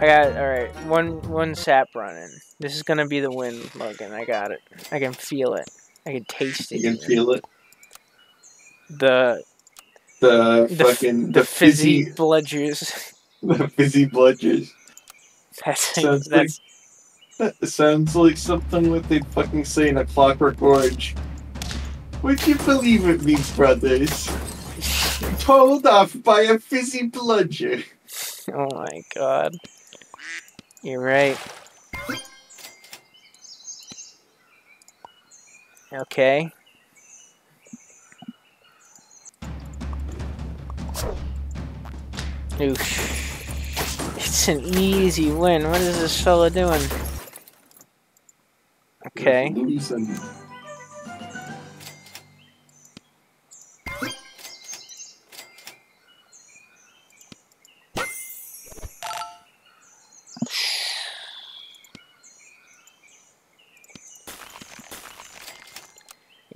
I got all right. One one sap running. This is gonna be the win, Logan. I got it. I can feel it. I can taste it. You can even. feel it. the The, the, fucking the fizzy blood juice. the fizzy bludgers. That's Sounds that's That sounds like something that they'd fucking say in a Clockwork Orange. Would you believe it, me brothers? Told off by a fizzy bludger. oh my god. You're right. Okay. Oof. It's an easy win. What is this fella doing? Okay.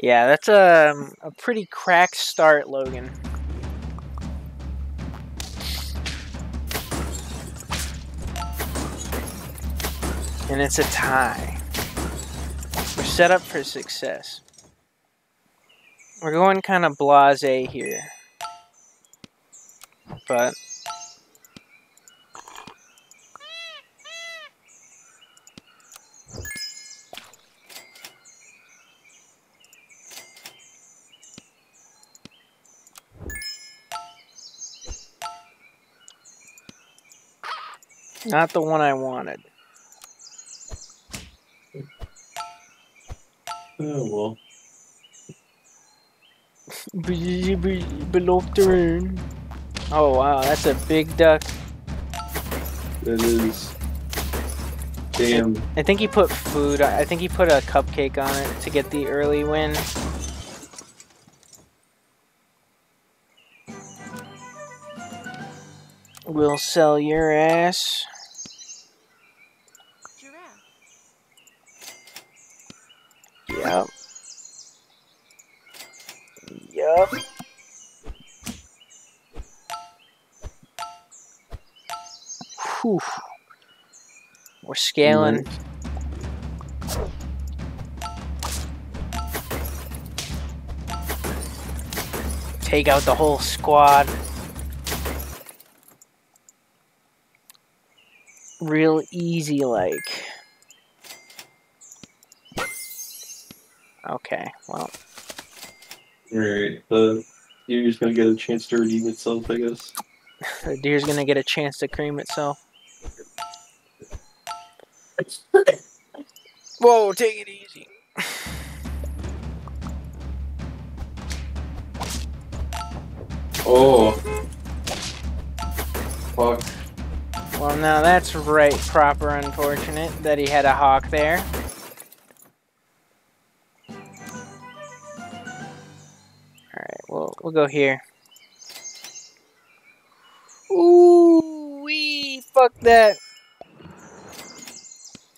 Yeah, that's a, a pretty cracked start, Logan. And it's a tie. We're set up for success. We're going kind of blase here. But not the one I wanted. Oh well. Below the room. Oh wow, that's a big duck. That is. Damn. I think he put food. I think he put a cupcake on it to get the early win. We'll sell your ass. Yep. Whew. We're scaling. Take out the whole squad. Real easy like. Okay, well. Alright, the you're just gonna get a chance to redeem itself, I guess. The deer's gonna get a chance to cream itself. Whoa, take it easy. Oh. Fuck. Well, now that's right proper unfortunate that he had a hawk there. We'll, we'll go here. Ooh, wee, fuck that.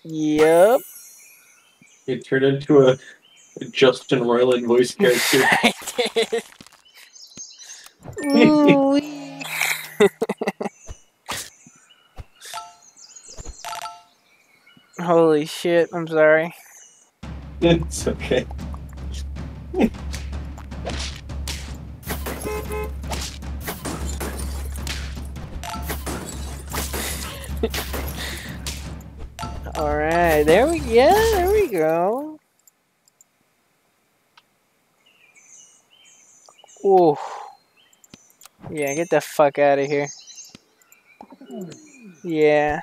Yep. It turned into a, a Justin Roiland voice character. I did. Ooh, wee. Holy shit, I'm sorry. it's okay. Alright, there we yeah, there we go. Ooh. Yeah, get the fuck out of here. Yeah.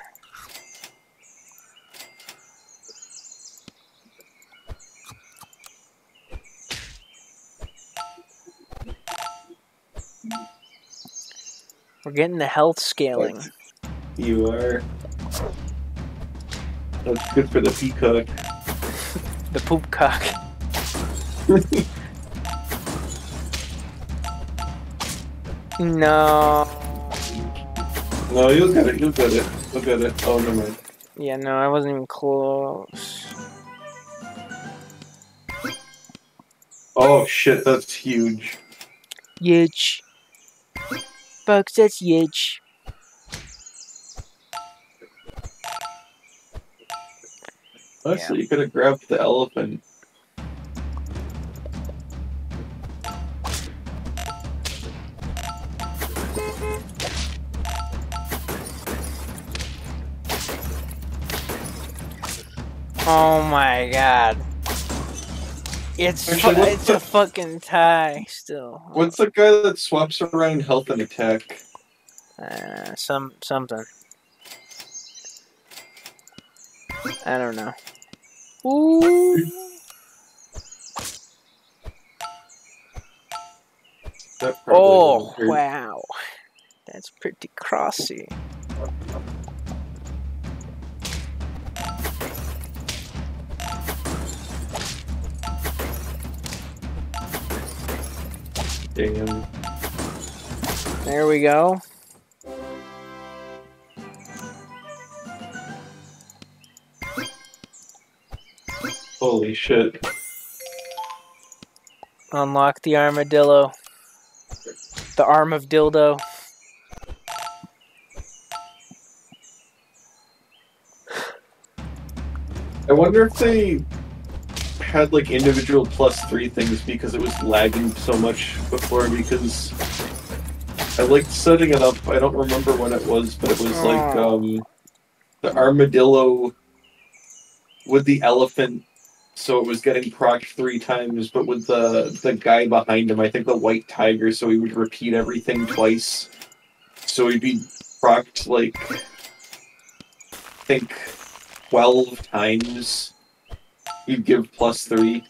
We're getting the health scaling. You are. That's good for the peacock. The poop cock. No. No, you'll get it. You'll get it. You'll get it. Oh, never mind. Yeah, no, I wasn't even close. Oh shit, that's huge. Huge. Folks, that's huge. Honestly, you could have grabbed the elephant. Oh my god. It's Actually, it's the- a fucking tie still. What's the guy that swaps around health and attack? Uh, some something. I don't know. Ooh. Oh wow, that's pretty crossy. Damn. There we go. Holy shit. Unlock the armadillo. The arm of dildo. I wonder if they had like individual plus three things because it was lagging so much before because I liked setting it up. I don't remember when it was, but it was like um the armadillo with the elephant so it was getting procced three times, but with the the guy behind him, I think the white tiger, so he would repeat everything twice. So he'd be procced like I think twelve times. You'd give plus three.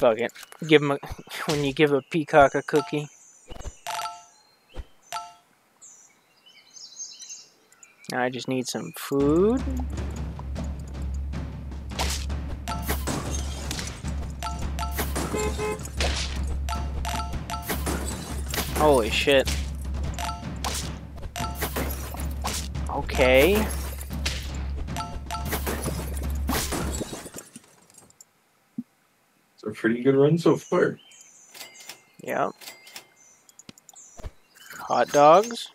Fuck it. Give him a when you give a peacock a cookie. I just need some food. Holy shit. Okay. Pretty good run so far. Yep. Hot dogs.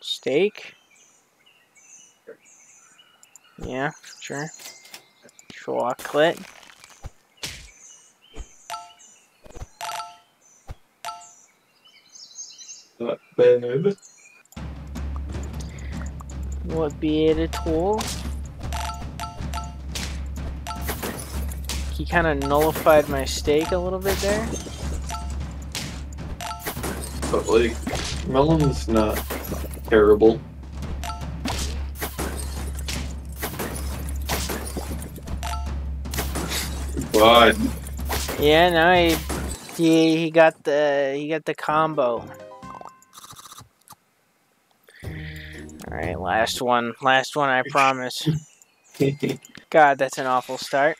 Steak. Yeah, sure. Chocolate. Not bad. Would be it at all? He kind of nullified my steak a little bit there. But like melon's not terrible. God. Yeah, no, he, he he got the he got the combo. All right, last one, last one, I promise. God, that's an awful start.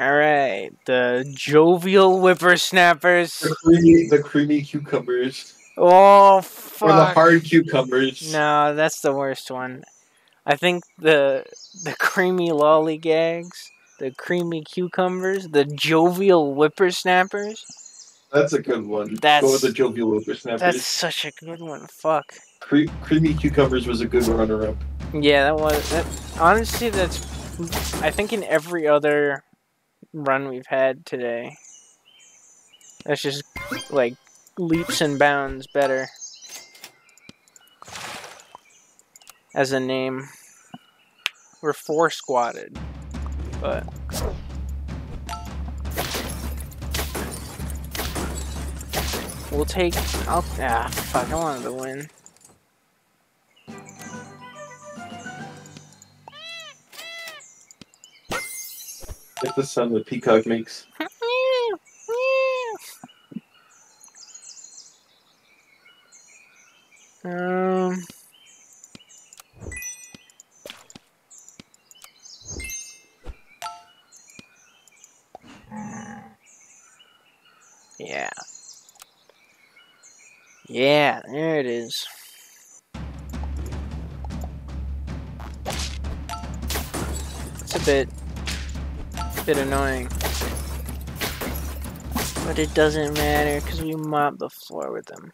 All right, the jovial whippersnappers. the, creamy, the creamy cucumbers. Oh fuck! Or the hard cucumbers. No, that's the worst one. I think the the creamy lollygags, the creamy cucumbers, the jovial whippersnappers. That's a good one. That's- Go with the jovial whippersnappers. That's such a good one. Fuck. Cre- creamy cucumbers was a good runner-up. Yeah, that was that. Honestly, that's. I think in every other run we've had today, that's just like leaps and bounds better as a name. We're four squatted, but we'll take. I'll ah fuck. I wanted to win. Like the sound the peacock makes. Um. Yeah. Yeah, there it is. It's a bit bit annoying. But it doesn't matter because we mop the floor with them.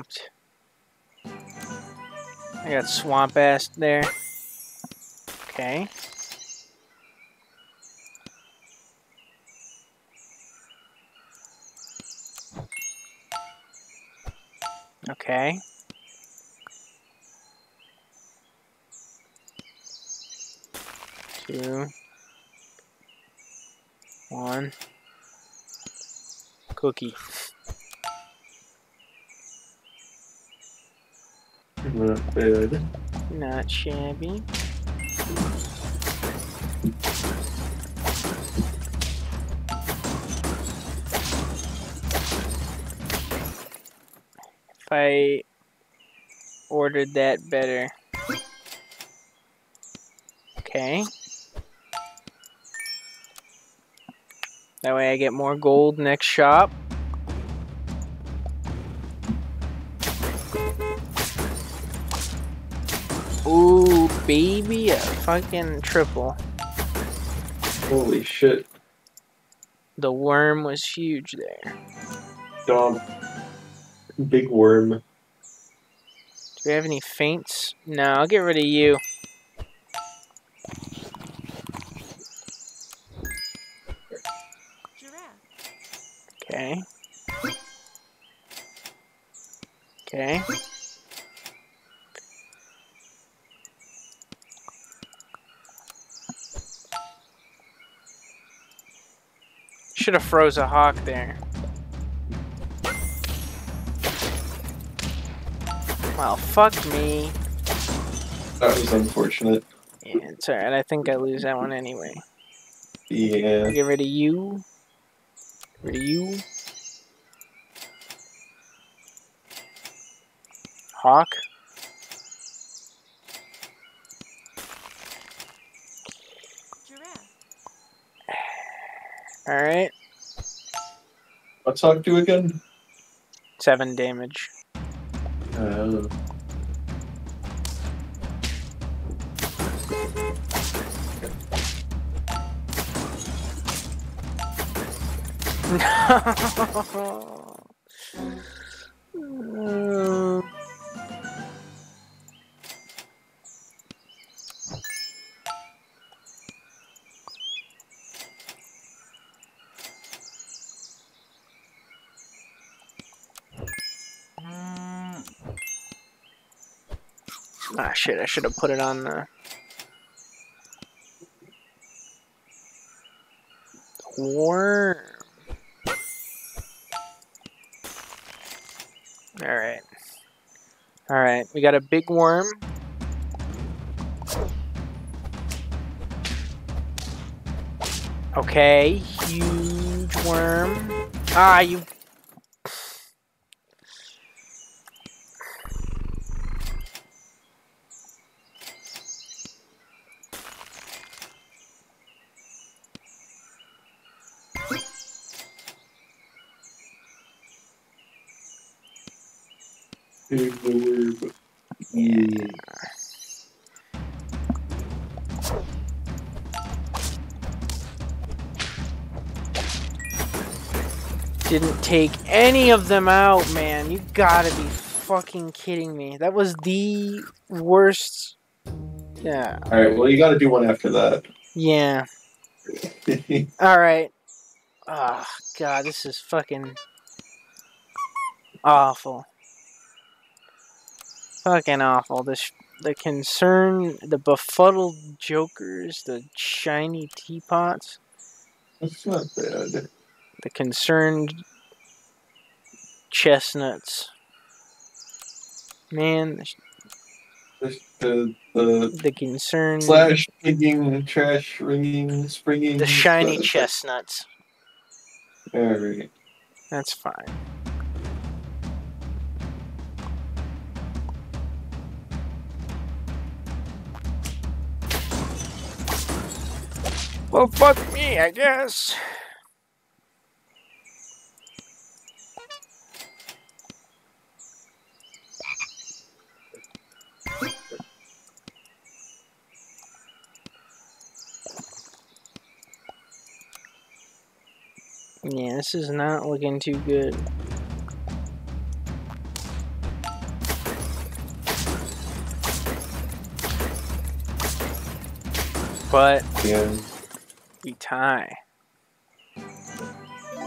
Swamped. I got swamp ass there. Okay. Okay. Two. One. Cookie. Not bad. Not shabby. If I ordered that better. Okay. That way I get more gold next shop. Baby, a fucking triple. Holy shit. The worm was huge there. Dog. Big worm. Do we have any faints? No, I'll get rid of you. Okay. Okay. Should have froze a hawk there. Well, fuck me. That was unfortunate. Yeah, it's alright. I think I lose that one anyway. Yeah. Get rid of you. Get rid of you. Hawk. Alright. What's Hawk do again? Seven damage. Uh, No. shit, I should have put it on the worm. Alright. Alright, we got a big worm. Okay, huge worm. Ah, you. Take any of them out, man. You gotta be fucking kidding me. That was the worst. Yeah. Alright, well, you gotta do one after that. Yeah. Alright. Oh, ah, God, this is fucking awful. Fucking awful. This, the concern, the befuddled jokers, the shiny teapots, That's not bad. the concerned chestnuts. Man, the, The the, the concern. slash digging, trash ringing, springing. The shiny uh, chestnuts. Alright. That's fine. Well, fuck me, I guess. Yeah, this is not looking too good. But Yeah, we tie.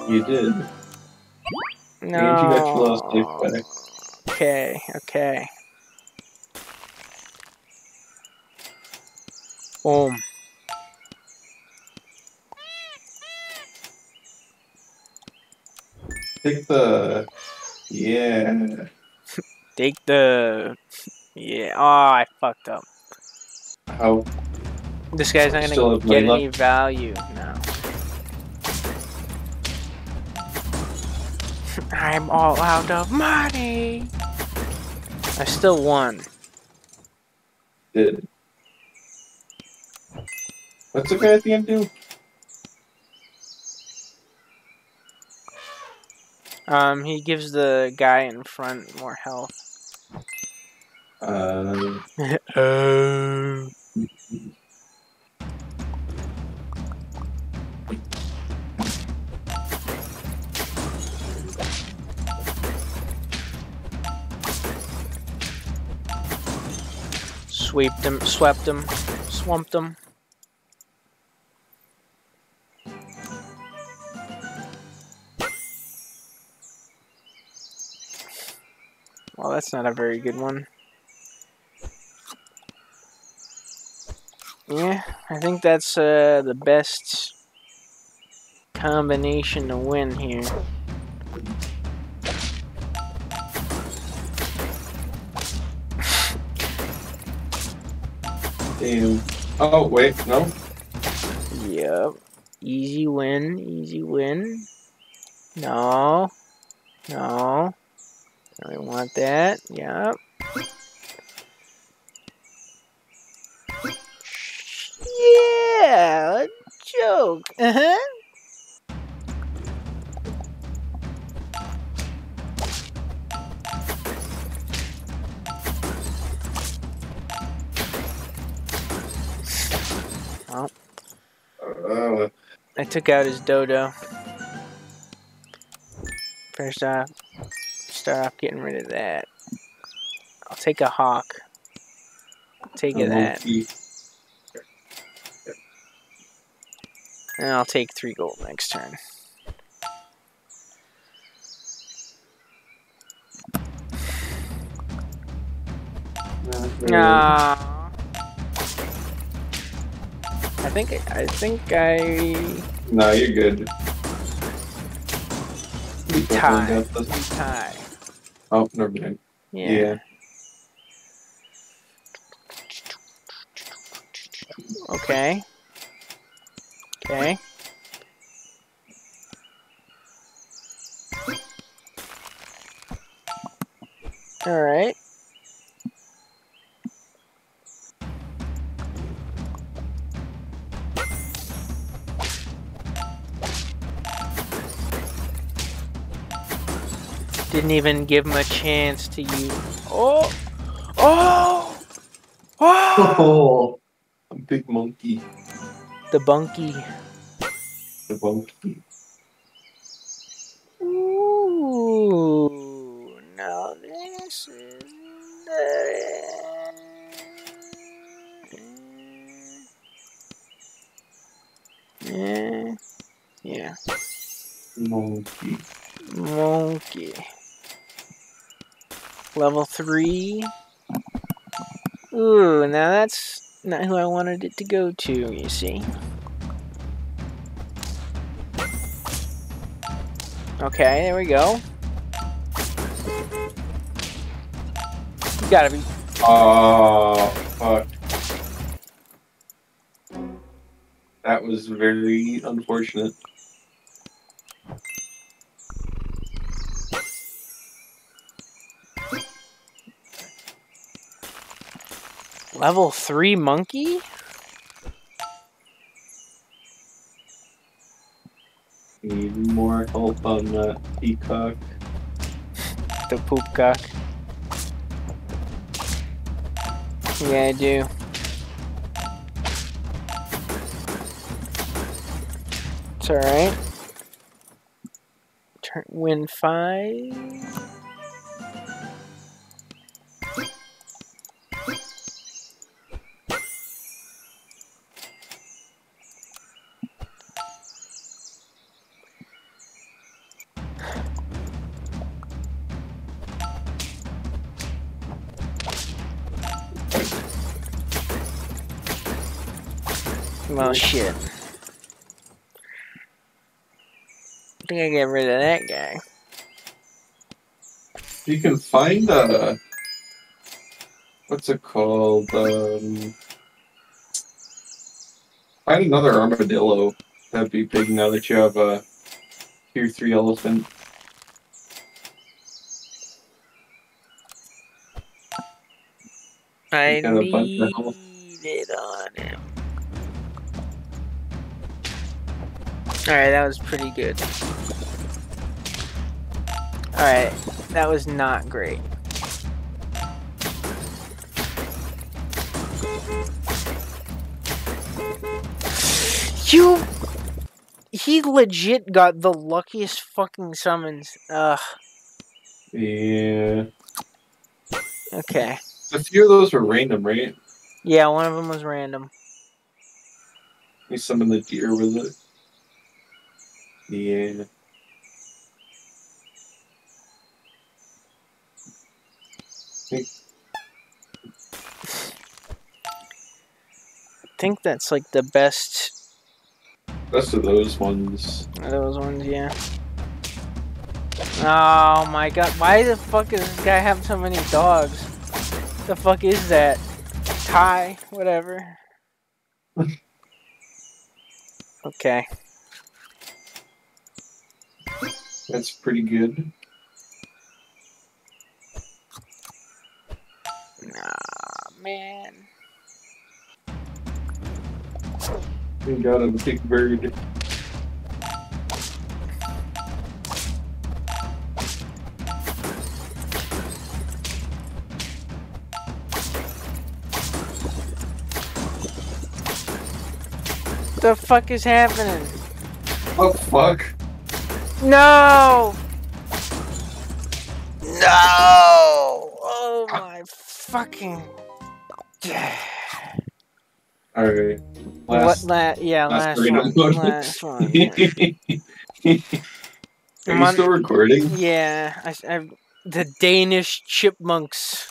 you did. No. You got your lost. Okay, okay. Boom. Take the. Yeah. Take the. Yeah. Oh, I fucked up. How? This guy's not gonna get any value. now. I'm all out of money. I still won. Did. What's the guy at the end do? Um, he gives the guy in front more health. Uh, oh. Sweeped him, swept him, swamped him. Well, that's not a very good one. Yeah, I think that's uh, the best combination to win here. damn. Oh wait, no. Yep. Easy win, easy win. No. No. Don't want that. Yep. Yeah, a joke. Uh-huh. Uh, I took out his dodo. First off, start off getting rid of that. I'll take a hawk. Take a that. And I'll take three gold next turn. No. I think I think I No, you're good. we tie. We tie. Oh, never mind. Yeah. Yeah. Okay. Okay. All right. Didn't even give him a chance to use. Oh! Oh! Oh! Oh, a big monkey. The bunky. The monkey. Ooh, now this is the... Yeah, eh, yeah, Monkey. monkey. Level three. Ooh, now that's not who I wanted it to go to, you see. Okay, there we go. You gotta be. Oh, fuck. That was very unfortunate. Level 3 monkey? Need more help on that peacock. The poop cock. Yeah, I do. It's alright. Turn win five. Shit. I think I get rid of that guy. You can find a. What's it called? Um, find another armadillo. That'd be big now that you have a tier 3 elephant. I got a bunch need it on him. Alright, that was pretty good. Alright, that was not great. You... He legit got the luckiest fucking summons. Ugh, Yeah. okay. A few of those were random, right? Yeah, one of them was random. He summoned the deer with it. Yeah. I think that's like the best Best of those ones. those ones, yeah. Oh my god, why the fuck does this guy have so many dogs? The fuck is that? Ty, whatever. okay. That's pretty good. Nah, man. We got a big bird. The fuck is happening? Oh fuck! No! No! Oh my fucking. Alright. what? Last. La- yeah, last last, one. one. Last one. Yeah. Are I'm you still recording? Yeah, I, I, the Danish chipmunks.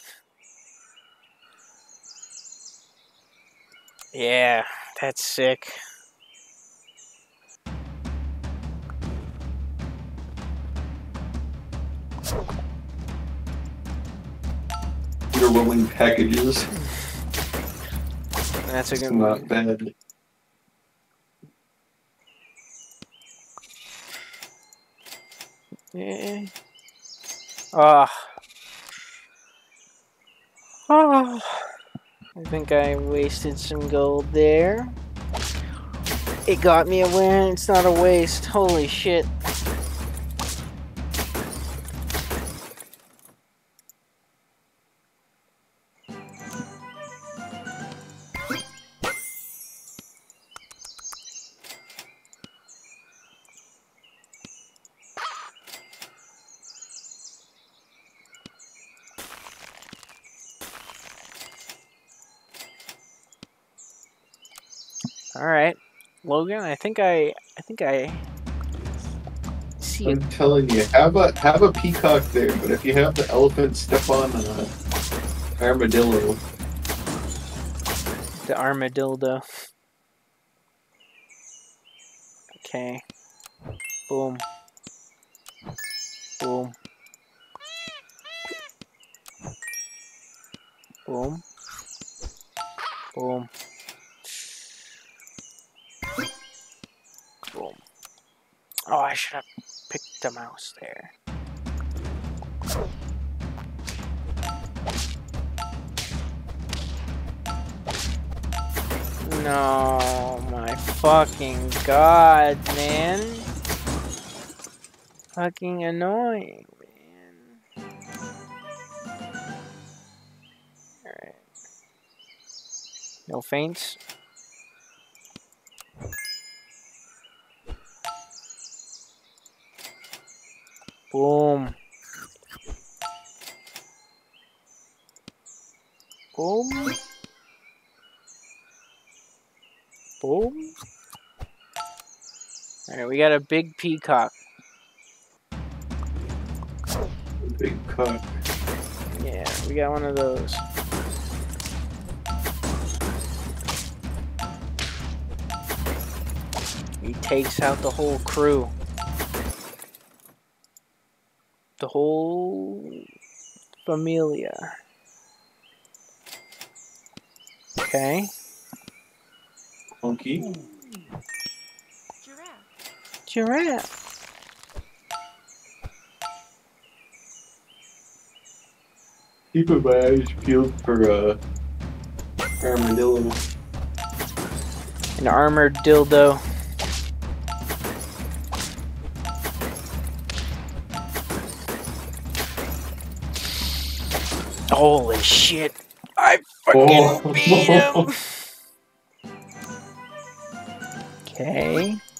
Yeah, that's sick. Underwhelming packages. That's a good not one. bad. Yeah. Ah. Ah. I think I wasted some gold there. It got me a win. It's not a waste. Holy shit. Logan. I think I. I think I. See. I'm telling you, have a have a peacock there, but if you have the elephant step on an armadillo, The armadillo. Okay. Boom. Boom. Boom. Boom. Boom. Oh, I should have picked the mouse there. No, my fucking god, man. Fucking annoying, man. Alright. No faints. Boom. Boom. Boom. Alright, we got a big peacock. Big cock. Yeah, we got one of those. He takes out the whole crew. The whole familia. Okay. Funky. Giraffe. Giraffe. Keeping my eyes peeled for uh, armadillo. An armored dildo. Holy shit. I fucking Oh. beat him. Okay. Okay.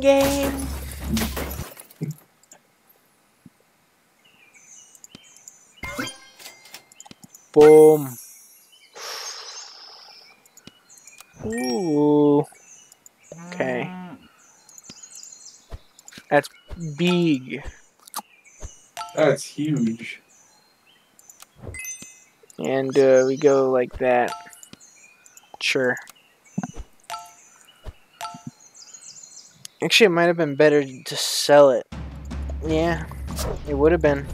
Game! Boom. Ooh. Okay. That's big. That's huge. And uh, we go like that. Sure. Actually, it might have been better to sell it. Yeah, it would have been.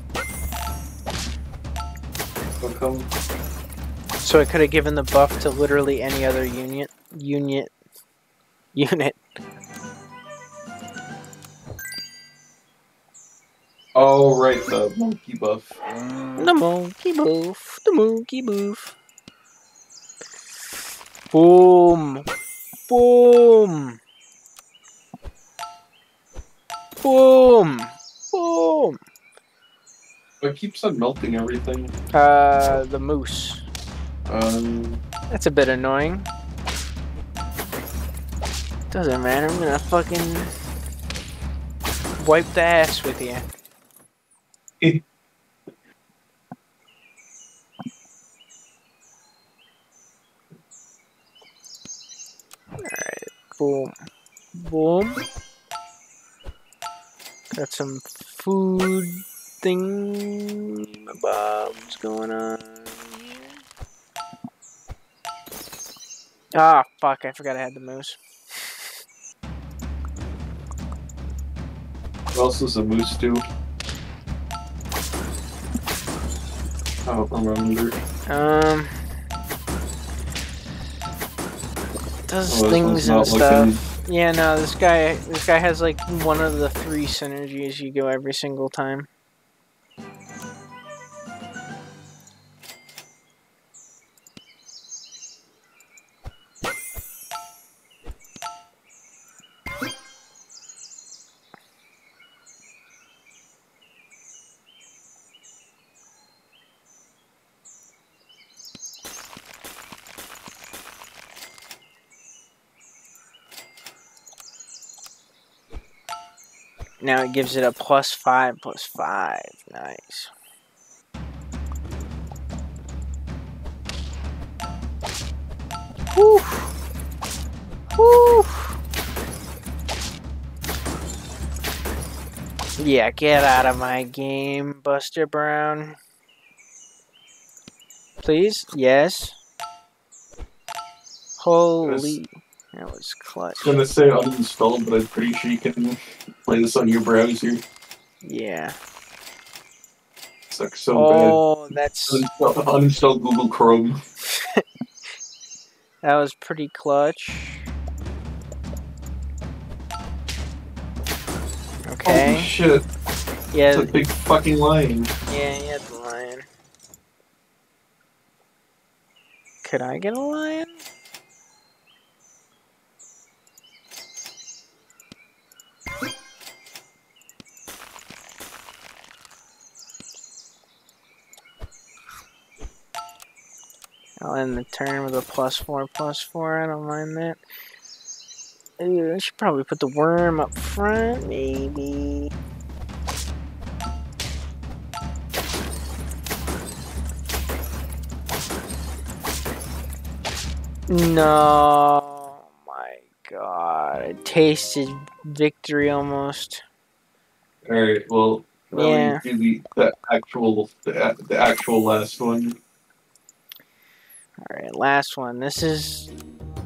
So I could have given the buff to literally any other unit. Unit. Unit. Oh, right, the monkey buff. The monkey boof. The monkey boof. Boom. Boom. Boom. Boom. What keeps on melting everything? Uh, the moose. Um, That's a bit annoying. Doesn't matter, I'm gonna fucking wipe the ass with you. Alright, boom. Boom. Got some food thing bobs going on here. Ah, fuck, I forgot I had the moose. what else is a moose do? I don't remember. Um, does Oh, things and stuff. Yeah, no, this guy, this guy has like one of the three synergies you go every single time. Now it gives it a plus five, plus five. Nice. Whew. Whew. Yeah, get out of my game, Buster Brown. Please? Yes. Holy. That was clutch. I was gonna say uninstalled, but I'm pretty sure you can play this on your browser. Yeah. Sucks so Oh, that's. Uninstall, uninstall Google Chrome. that was pretty clutch. Okay. Holy shit! Yeah, It's a big fucking lion. yeah, yeah, the lion. Could I get a lion? I'll end the turn with a plus four, plus four. I don't mind that. Ooh, I should probably put the worm up front, maybe. No, my God! I tasted victory almost. Alright, well, now Yeah. we do the, the actual, the, the actual last one. All right, last one. This is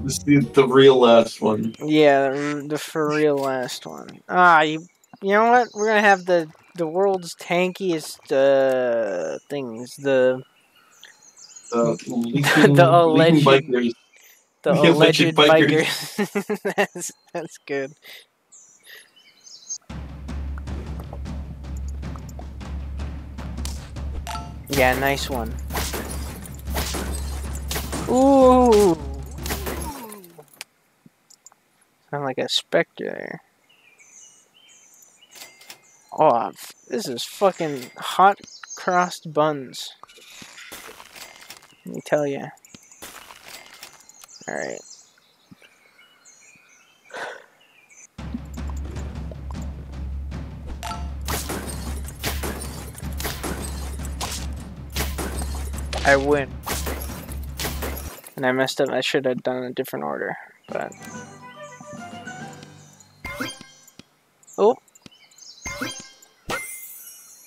This is the, the real last one. yeah, the, the for real last one. Ah, you, you know what? We're gonna have the the world's tankiest uh things. The The leaking, The alleged- bikers. the The alleged alleged bikers. that's that's good. Yeah, nice one. Ooh. Sound like a specter there. Oh, this is fucking hot crossed buns. Let me tell you. Alright. I win. And I messed up. I should have done a different order, but. Oh.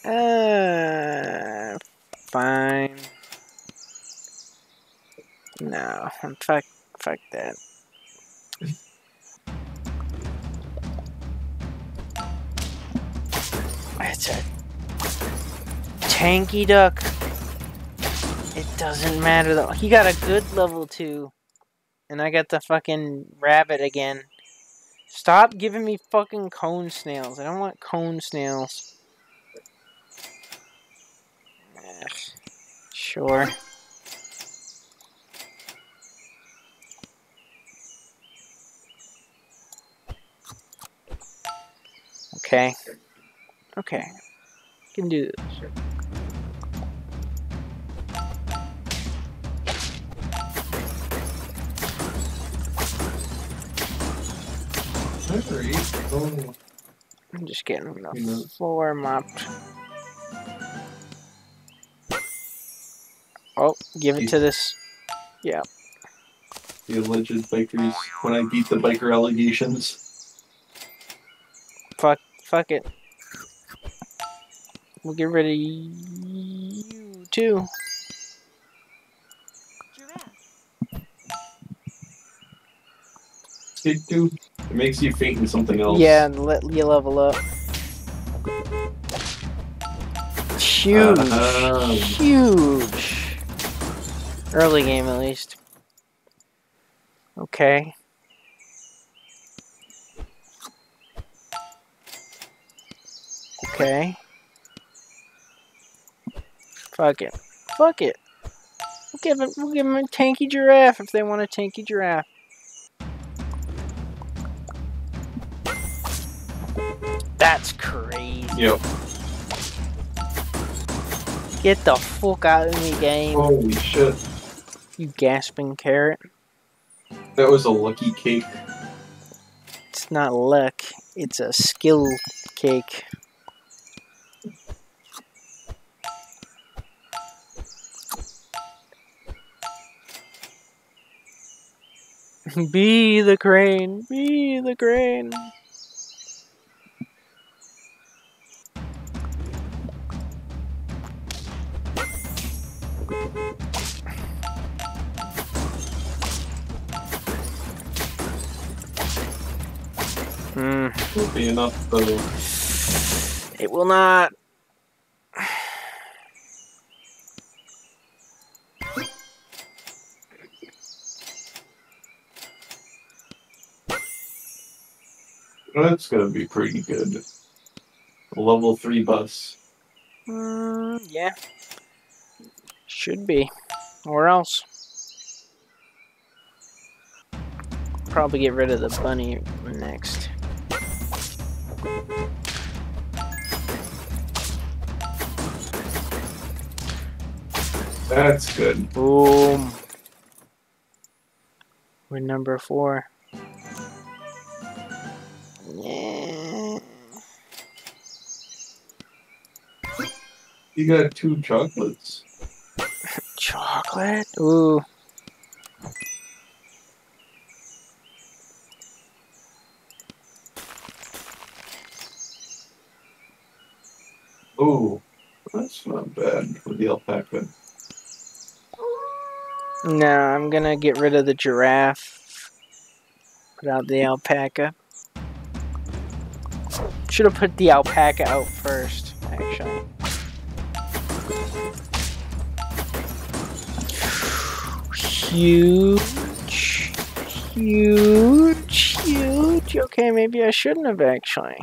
Uh, fine. No, fuck, fuck that. It's a tanky duck. It doesn't matter though. He got a good level two, and I got the fucking rabbit again. Stop giving me fucking cone snails. I don't want cone snails. Sure. Okay. Okay. Can do this. I'm just getting the floor mopped. Oh, give it to this. Yeah. The alleged bikers. When I beat the biker allegations. Fuck, fuck it. We'll get rid of you too. Do. It makes you faint in something else. Yeah, and let you level up. Huge, Uh-huh. huge. Early game, at least. Okay. Okay. Fuck it. Fuck it. We'll give it. We'll give them a tanky giraffe if they want a tanky giraffe. That's crazy. Yep. Get the fuck out of me, game. Holy shit. You gasping carrot. That was a lucky cake. It's not luck. It's a skill cake. Be the crane. Be the crane. Hmm. Will be enough though. It will not. That's gonna be pretty good. A level three bus. Mm, yeah. Should be. Or else. Probably get rid of the bunny next. That's good. Boom. We're number four. Yeah. You got two chocolates. Chocolate? Ooh. Oh, that's not bad for the alpaca. No, I'm gonna get rid of the giraffe. Put out the alpaca. Should have put the alpaca out first, actually. Huge. Huge. Huge. Okay, maybe I shouldn't have actually.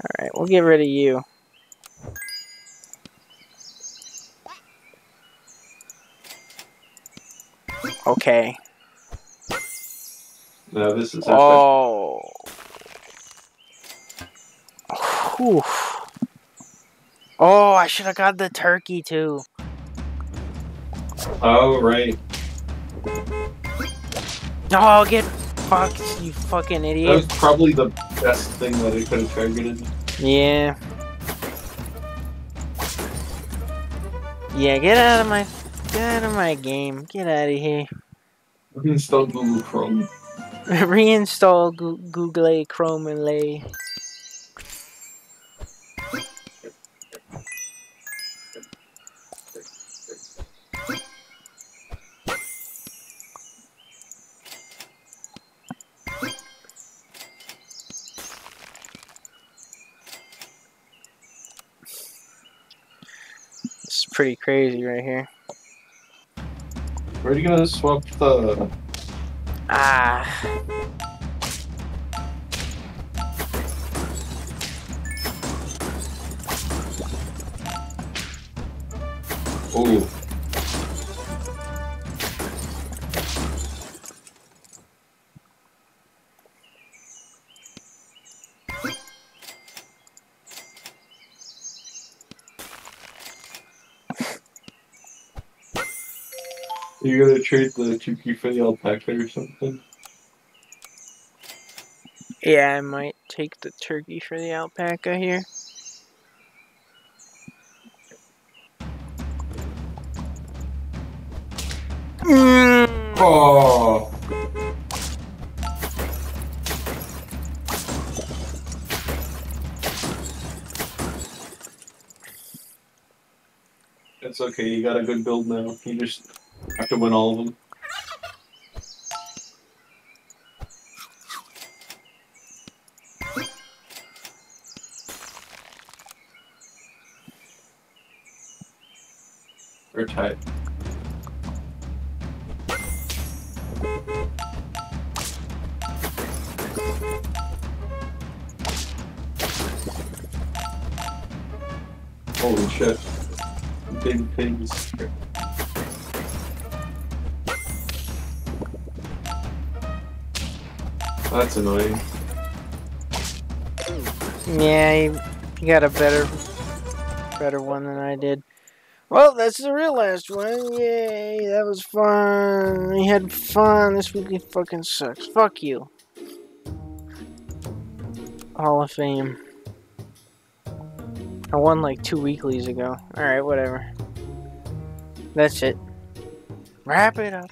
Alright, we'll get rid of you. Okay. Now this is. Oh. Whew. Oh, I should have got the turkey too. Oh, right. No, oh, get fucked, you fucking idiot. That was probably the best thing that I could have targeted. Yeah. Yeah, get out of my get out of my game. Get out of here. Reinstall Google Chrome. Reinstall Goo- Google Chrome and lay. It's pretty crazy right here. Where are you gonna swap the? Ah. Oh, trade the Chuki for the alpaca or something? Yeah, I might take the turkey for the alpaca here. Mm. Oh, it's okay. You got a good build now. You just have to win all of them. Or tight. Holy shit. Big things. That's annoying. Yeah, you, got a better, better one than I did. Well, that's the real last one. Yay, that was fun. We had fun. This weekly fucking sucks. Fuck you. Hall of Fame. I won like two weeklies ago. Alright, whatever. That's it. Wrap it up.